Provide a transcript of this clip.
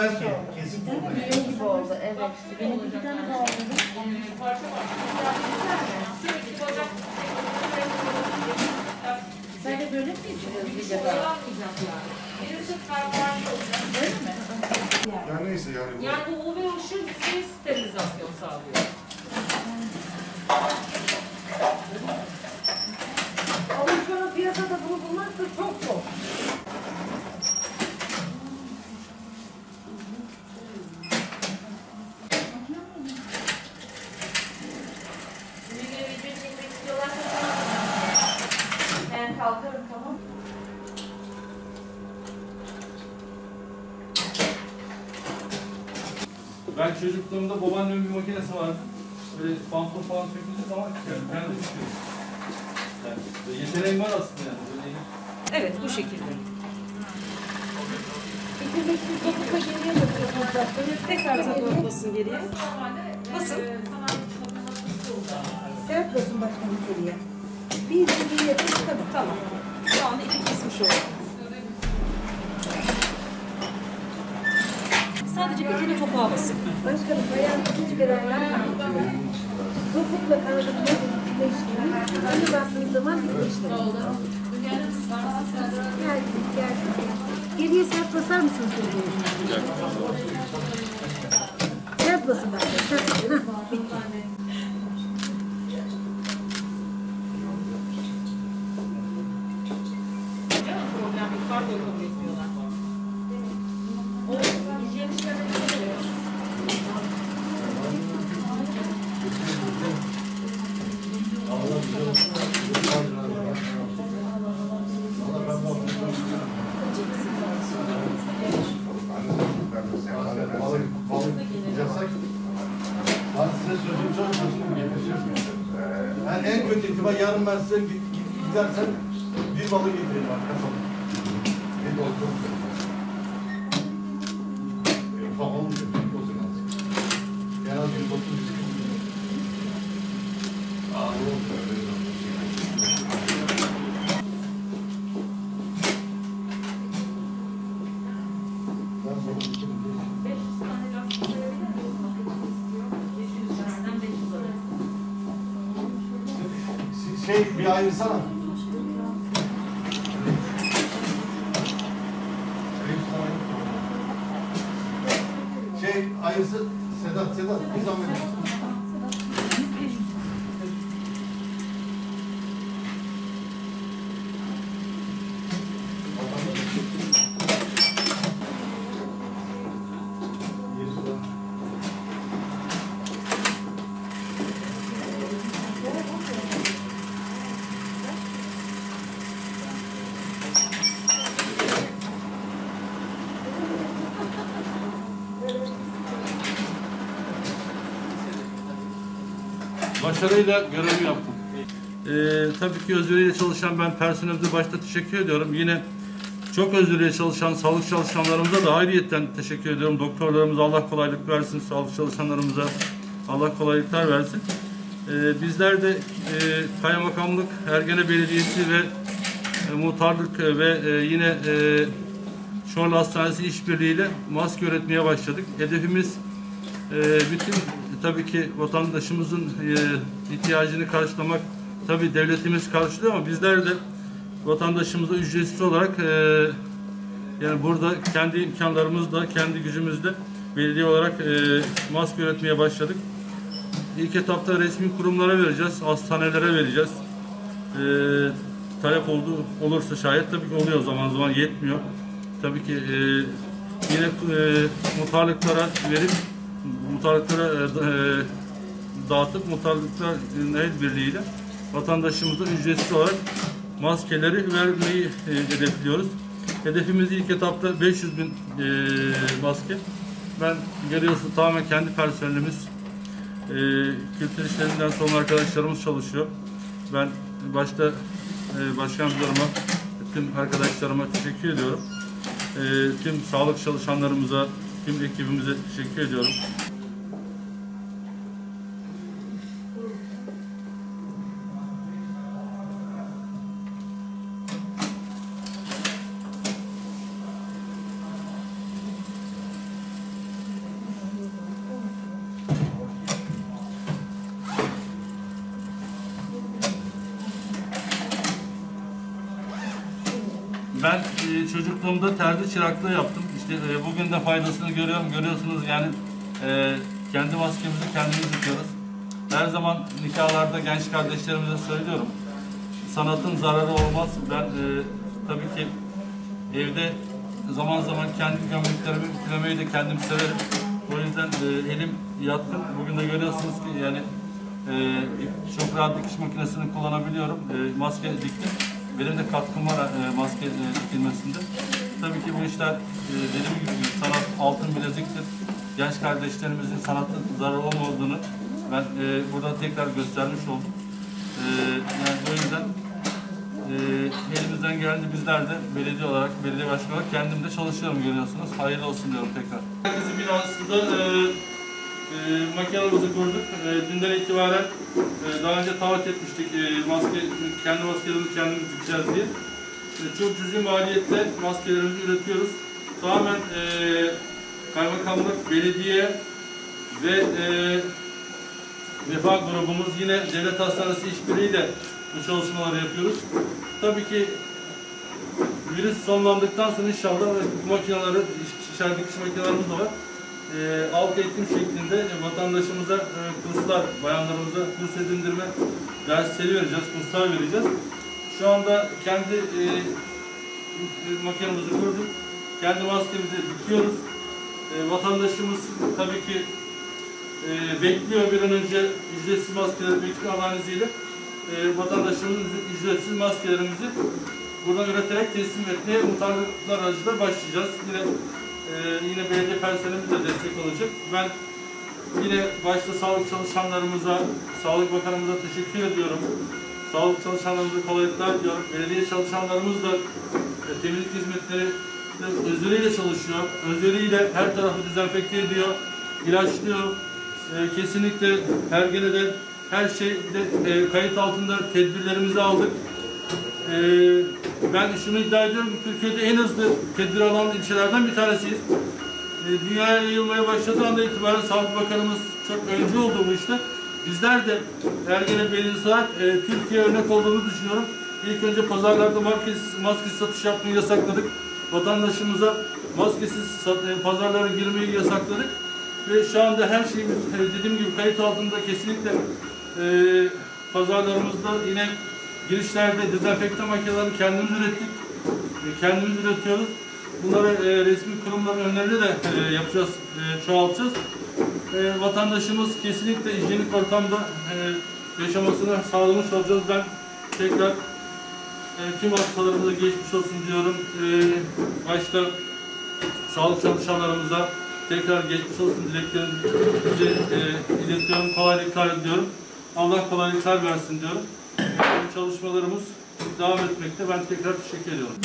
beraber ki. Kesin burada. Benim gibi oldu. Evet. Benim bir tane bağladım. Parça var. Sen de böyle mi geçiriyorsun? Bir şey olamayacaklar. Benim sırt performansı olacak. Değil mi? Yani neyse yani. Yani bu UV ışığı bizim sterilizasyon sağlıyor. Ama şu an piyasada bunu bulmak da çok Ben çocukluğumda babaannemin bir makinesi vardı. Böyle pantolon falan söküldüğü zaman kendi kendi çıkıyor. Yani yeteneğim var aslında yani. Böyle Evet bu şekilde. İçindeki topukla geriye basıyorsunuz Tekrar takılıp basın geriye. Basın. Sert basın başkanım geriye. Bir iki yapın tamam. Tamam. Şu anda iki kesmiş olduk. Bir kere topuğa basın. Başkanım ayağın hiç bir ayağın Topukla kanadını birleştirin. Önü bastığınız zaman birleştirin. Gel, gel. Geriye sert basar mısınız? Sert basın bak. Sert basın. Kargo kabul etmiyorlar. Yani en kötü ihtimal yarın ben size gidersen bir balık getireyim arkadaşlar. Bir balık çok Şey bir ayırsana. Şey ayısı Sedat Sedat bir zahmet. Başarıyla görevimi yaptım. Ee, tabii ki özveriyle çalışan ben personelimize başta teşekkür ediyorum. Yine çok özveriyle çalışan sağlık çalışanlarımıza da ayrıyetten teşekkür ediyorum. Doktorlarımıza Allah kolaylık versin, sağlık çalışanlarımıza Allah kolaylıklar versin. Ee, bizler de e, Kaymakamlık, Ergene Belediyesi ve e, Muhtarlık e, ve e, yine e, Çorlu Hastanesi işbirliğiyle maske üretmeye başladık. Hedefimiz e, bütün tabii ki vatandaşımızın e, ihtiyacını karşılamak tabii devletimiz karşılıyor ama bizler de vatandaşımıza ücretsiz olarak e, yani burada kendi imkanlarımızla, kendi gücümüzle belediye olarak e, maske üretmeye başladık. İlk etapta resmi kurumlara vereceğiz, hastanelere vereceğiz. E, talep oldu, olursa şayet tabii ki oluyor zaman zaman yetmiyor. Tabii ki e, yine e, muhtarlıklara verip muhtarlıklara e, e, dağıtıp muhtarlıklar el birliğiyle vatandaşımıza ücretsiz olarak maskeleri vermeyi e, hedefliyoruz. Hedefimiz ilk etapta 500 bin maske. Ben görüyorsunuz tamamen kendi personelimiz, kültür işlerinden sonra arkadaşlarımız çalışıyor. Ben başta başkanlarıma, tüm arkadaşlarıma teşekkür ediyorum. Tüm sağlık çalışanlarımıza, tüm ekibimize teşekkür ediyorum. Ben e, çocukluğumda terzi çıraklığı yaptım. İşte e, bugün de faydasını görüyorum. Görüyorsunuz yani e, kendi maskemizi kendimiz dikiyoruz. Her zaman nikahlarda genç kardeşlerimize söylüyorum. Sanatın zararı olmaz. Ben e, tabii ki evde zaman zaman kendi gömleklerimi ütülemeyi de kendim severim. O yüzden e, elim yatkın. Bugün de görüyorsunuz ki yani e, çok rahat dikiş makinesini kullanabiliyorum. E, maske diktim. Benim de katkım var e, maske e, dikilmesinde. Tabii ki bu işler e, dediğim gibi sanat altın bileziktir. Genç kardeşlerimizin sanatın zararı olmadığını ben e, burada tekrar göstermiş oldum. E, yani o yüzden e, elimizden geldiğinde bizler de belediye olarak, belediye başkanı olarak kendim de çalışıyorum görüyorsunuz. Hayırlı olsun diyorum tekrar. Herkesi binasında e, e, makinelerimizi kurduk. E, dünden itibaren e, daha önce taahhüt etmiştik e, maske, kendi maskelerimizi kendimiz dikeceğiz diye. E, çok cüzi maliyetle maskelerimizi üretiyoruz. Tamamen e, kaymakamlık, belediye ve e, Vefa grubumuz yine devlet hastanesi işbirliğiyle bu çalışmaları yapıyoruz. Tabii ki virüs sonlandıktan sonra inşallah bu makineleri, içeride dikiş makinelerimiz de var. E, halk eğitim şeklinde e, vatandaşımıza e, kurslar, bayanlarımıza kurs edindirme dersleri vereceğiz, kurslar vereceğiz. Şu anda kendi e, makinemizi kurduk. Kendi maskemizi dikiyoruz. E, vatandaşımız tabii ki e, bekliyor bir an önce ücretsiz maskeleri bekliyor Allah'ın izniyle. E, vatandaşımızın ücretsiz maskelerimizi buradan üreterek teslim etmeye muhtarlıklar aracılığıyla başlayacağız. Yine e, yine belediye personelimiz de destek olacak. Ben yine başta sağlık çalışanlarımıza, Sağlık Bakanımıza teşekkür ediyorum. Sağlık çalışanlarımıza kolaylıklar diliyorum. Belediye çalışanlarımız da e, temizlik hizmetleri de özveriyle çalışıyor. Özveriyle her tarafı dezenfekte ediyor, ilaçlıyor. E, kesinlikle her gene de her şeyde e, kayıt altında tedbirlerimizi aldık. E, ben şunu iddia ediyorum ki Türkiye'de en hızlı tedbir alan ilçelerden bir tanesiyiz. E, dünyaya yayılmaya başladığı anda itibaren Sağlık Bakanımız çok öncü oldu bu işte. Bizler de Ergene Belediyesi olarak e, Türkiye örnek olduğunu düşünüyorum. İlk önce pazarlarda maskesiz, maskesiz satış yapmayı yasakladık. Vatandaşımıza maskesiz sat, e, pazarlara girmeyi yasakladık. Ve şu anda her şeyimiz e, dediğim gibi kayıt altında kesinlikle e, pazarlarımızda yine girişlerde dezenfektan makinelerini kendimiz ürettik. E, kendimiz üretiyoruz. Bunları e, resmi kurumların önlerinde de e, yapacağız, e, çoğaltacağız. E, vatandaşımız kesinlikle hijyenik ortamda e, yaşamasını sağlamış olacağız. Ben tekrar e, tüm hastalarımıza geçmiş olsun diyorum. E, başta sağlık çalışanlarımıza tekrar geçmiş olsun dileklerimizi e, iletiyorum. Kolaylıklar diliyorum. Allah kolaylıklar versin diyorum. Çalışmalarımız devam etmekte. Ben tekrar teşekkür ediyorum.